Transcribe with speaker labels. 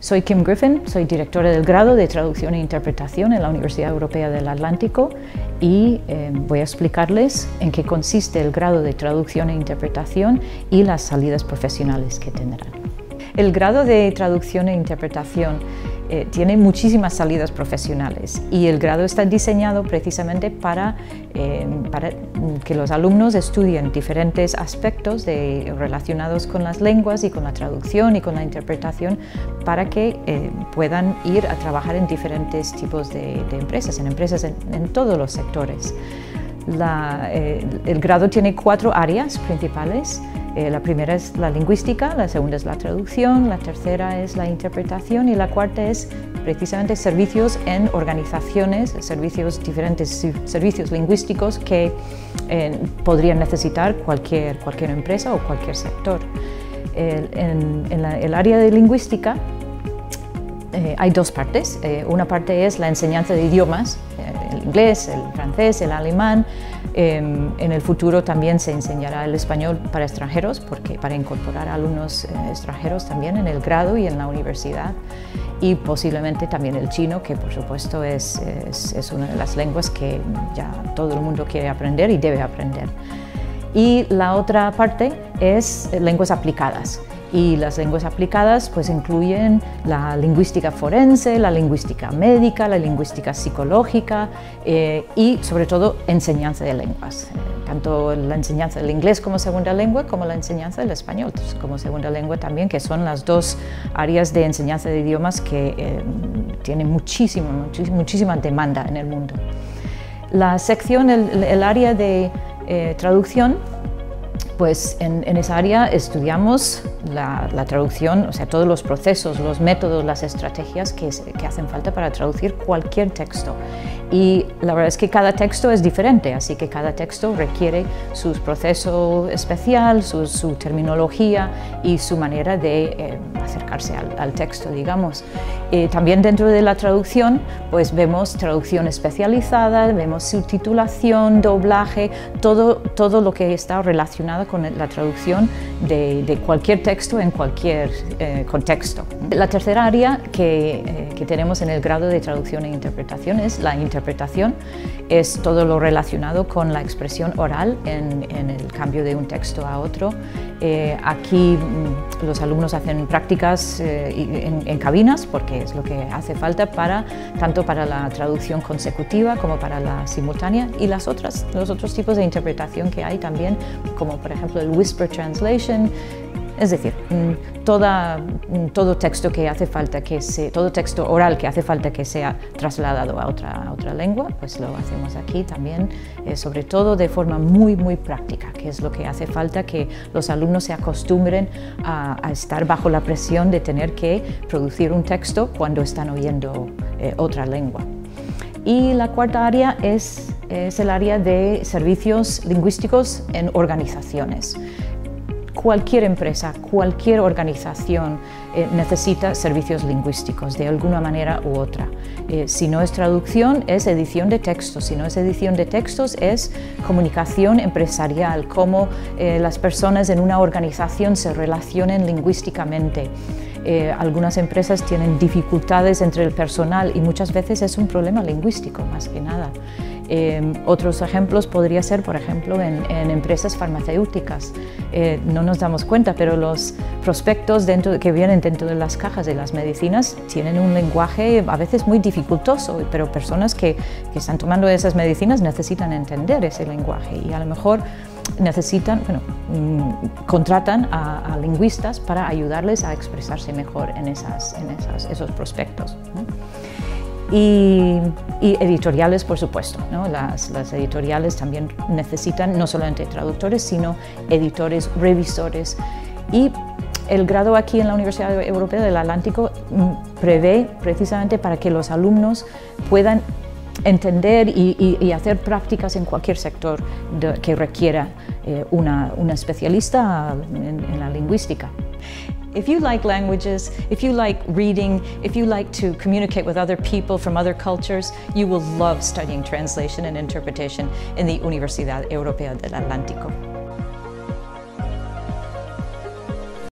Speaker 1: Soy Kim Griffin, soy directora del grado de Traducción e Interpretación en la Universidad Europea del Atlántico y eh, voy a explicarles en qué consiste el grado de Traducción e Interpretación y las salidas profesionales que tendrán. El grado de Traducción e Interpretación eh, tiene muchísimas salidas profesionales y el grado está diseñado precisamente para, eh, que los alumnos estudien diferentes aspectos relacionados con las lenguas y con la traducción y con la interpretación para que eh, puedan ir a trabajar en diferentes tipos de, empresas, en empresas en, todos los sectores. el grado tiene cuatro áreas principales. Eh, la primera es la lingüística, la segunda es la traducción, la tercera es la interpretación y la cuarta es precisamente servicios en organizaciones, servicios diferentes, servicios lingüísticos que eh, podrían necesitar cualquier, cualquier empresa o cualquier sector. en, el área de lingüística eh, hay dos partes. una parte es la enseñanza de idiomas, el inglés, el francés, el alemán, Em, en el futuro también se enseñará el español para extranjeros, porque para incorporar alumnos eh, extranjeros también en el grado y en la universidad y posiblemente también el chino, que por supuesto es, es, una de las lenguas que ya todo el mundo quiere aprender y debe aprender. Y la otra parte es lenguas aplicadas. Y las lenguas aplicadas pues incluyen la lingüística forense, la lingüística médica, la lingüística psicológica eh, y sobre todo enseñanza de lenguas. Eh, tanto la enseñanza del inglés como segunda lengua como la enseñanza del español como segunda lengua también, que son las dos áreas de enseñanza de idiomas que eh, tienen muchísima, muchísima demanda en el mundo. La sección, el, área de traducción, pues en, esa área estudiamos la, traducción, o sea, todos los procesos, los métodos, las estrategias que, hacen falta para traducir cualquier texto. Y la verdad es que cada texto es diferente, así que cada texto requiere su proceso especial, su, terminología y su manera de eh, acercarse al, texto, digamos. Eh, también dentro de la traducción, pues vemos traducción especializada, vemos subtitulación, doblaje, todo, todo lo que está relacionado con la traducción de, cualquier texto en cualquier eh, contexto. La tercera área que, que tenemos en el grado de traducción e interpretación es la interpretación es todo lo relacionado con la expresión oral en, el cambio de un texto a otro. Eh, aquí mm, los alumnos hacen prácticas eh, en, cabinas porque es lo que hace falta para, tanto para la traducción consecutiva como para la simultánea y las otras, los otros tipos de interpretación que hay también, como por ejemplo el Whisper Translation, es decir, mm, mm, todo texto que hace falta que se, todo texto oral que hace falta que sea trasladado a otra, otra lengua, pues lo hacemos aquí también, eh, sobre todo de forma muy, muy práctica, que es lo que hace falta que los alumnos se acostumbren a, estar bajo la presión de tener que producir un texto cuando están oyendo eh, otra lengua. Y la cuarta área es, es el área de servicios lingüísticos en organizaciones cualquier empresa, cualquier organización eh, necesita servicios lingüísticos de alguna manera u otra. Eh, si no es traducción, es edición de textos. Si no es edición de textos, es comunicación empresarial, cómo eh, las personas en una organización se relacionen lingüísticamente. algunas empresas tienen dificultades entre el personal y muchas veces es un problema lingüístico más que nada. Em, otros ejemplos podría ser, por ejemplo, en, empresas farmacéuticas. Eh, no nos damos cuenta, pero los prospectos dentro, que vienen dentro de las cajas de las medicinas tienen un lenguaje a veces muy dificultoso, pero personas que, que están tomando esas medicinas necesitan entender ese lenguaje y a lo mejor necesitan, bueno, mm, contratan a, lingüistas para ayudarles a expresarse mejor en, esas, en esas, esos prospectos y, editoriales, por supuesto. Las, editoriales también necesitan no solamente traductores, sino editores, revisores. Y el grado aquí en la Universidad Europea del Atlántico mm, prevé precisamente para que los alumnos puedan entender y, hacer prácticas en cualquier sector que requiera eh, una, especialista en la lingüística. If you like languages, if you like reading, if you like to communicate with other people from other cultures, you will love studying translation and interpretation in the Universidad Europea del Atlántico.